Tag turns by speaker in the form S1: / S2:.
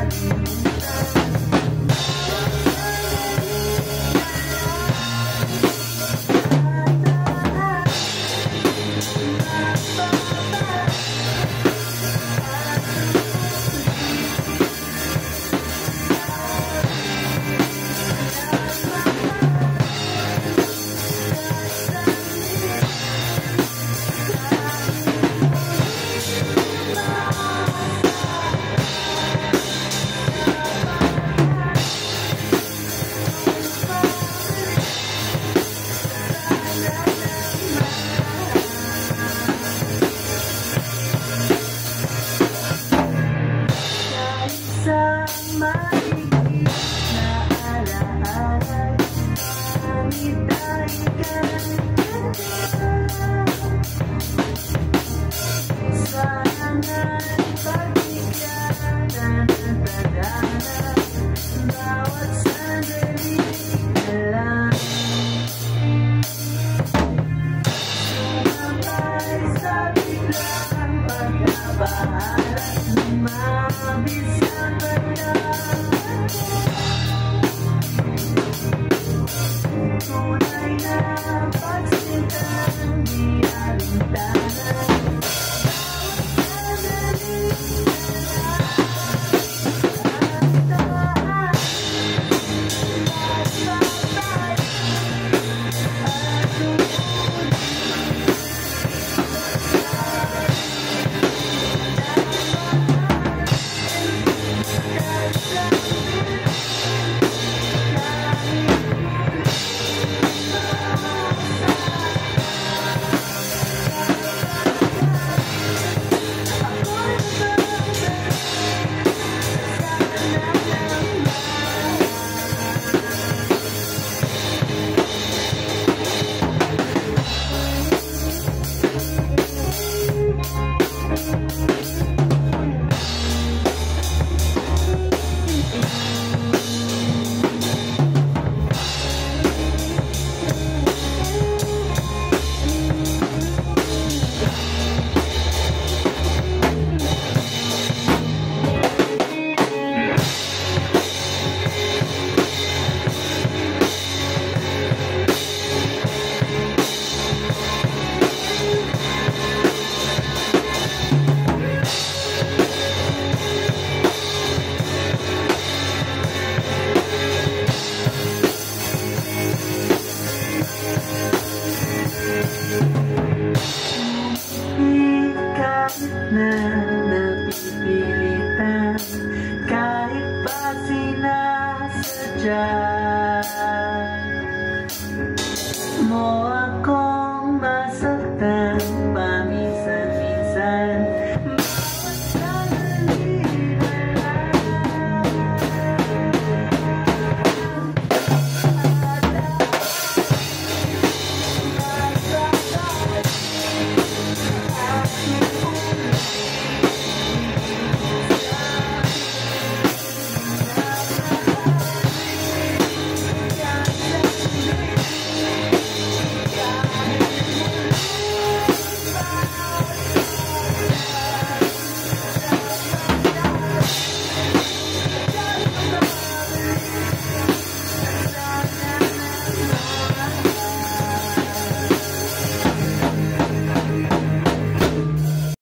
S1: I do. Matigil na alaala Ngunit Yeah.